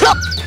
快。